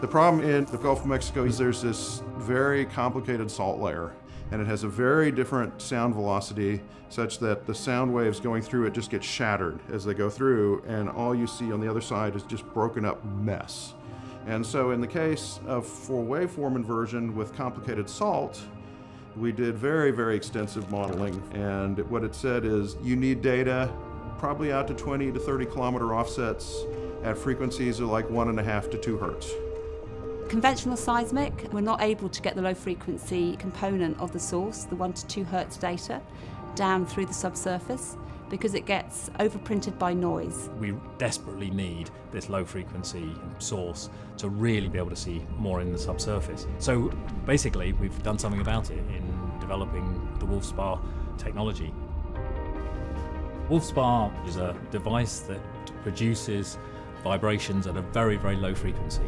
The problem in the Gulf of Mexico is there's this very complicated salt layer, and it has a very different sound velocity such that the sound waves going through it just get shattered as they go through, and all you see on the other side is just broken up mess. And so in the case of full waveform inversion with complicated salt, we did very, very extensive modeling, and what it said is you need data probably out to 20 to 30 kilometer offsets at frequencies of like one and a half to two hertz. Conventional seismic, we're not able to get the low frequency component of the source, the 1 to 2 hertz data, down through the subsurface because it gets overprinted by noise. We desperately need this low frequency source to really be able to see more in the subsurface. So basically, we've done something about it in developing the WolfSpar technology. WolfSpar is a device that produces vibrations at a very, very low frequency.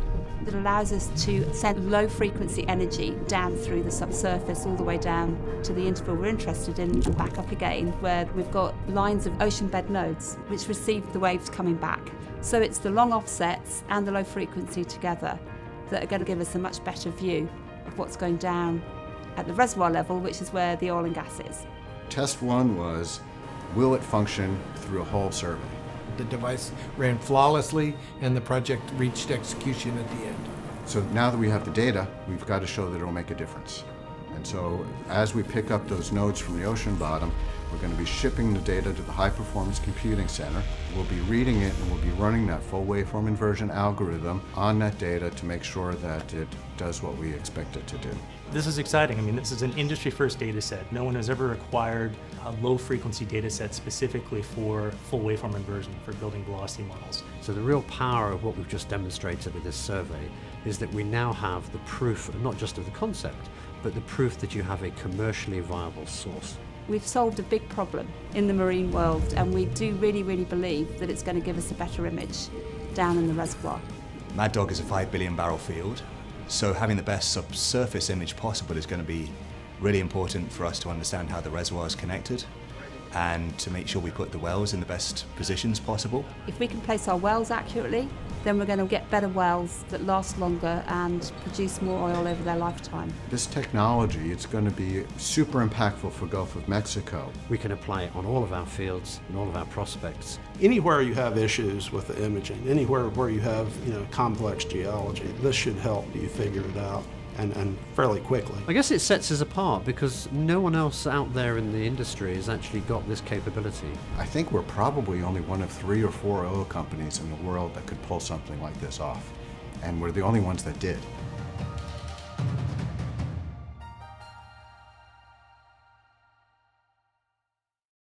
That allows us to send low frequency energy down through the subsurface all the way down to the interval we're interested in and back up again, where we've got lines of ocean bed nodes which receive the waves coming back. So it's the long offsets and the low frequency together that are going to give us a much better view of what's going down at the reservoir level, which is where the oil and gas is. Test one was will it function through a whole survey? The device ran flawlessly and the project reached execution at the end. So now that we have the data, we've got to show that it'll make a difference. And so as we pick up those nodes from the ocean bottom, we're going to be shipping the data to the High Performance Computing Center. We'll be reading it and we'll be running that full waveform inversion algorithm on that data to make sure that it does what we expect it to do. This is exciting. I mean, this is an industry first data set. No one has ever acquired a low frequency data set specifically for full waveform inversion for building velocity models. So the real power of what we've just demonstrated with this survey is that we now have the proof, not just of the concept, but the proof that you have a commercially viable source. We've solved a big problem in the marine world and we do really, really believe that it's going to give us a better image down in the reservoir. Mad Dog is a 5 billion barrel field, so having the best subsurface image possible is going to be really important for us to understand how the reservoir is connected and to make sure we put the wells in the best positions possible. If we can place our wells accurately, then we're going to get better wells that last longer and produce more oil over their lifetime. This technology, it's going to be super impactful for Gulf of Mexico. We can apply it on all of our fields and all of our prospects. Anywhere you have issues with the imaging, anywhere where you have you know complex geology, this should help you figure it out and, and fairly quickly. I guess it sets us apart because no one else out there in the industry has actually got this capability. I think we're probably only one of three or four oil companies in the world that could pull something like this off. And we're the only ones that did.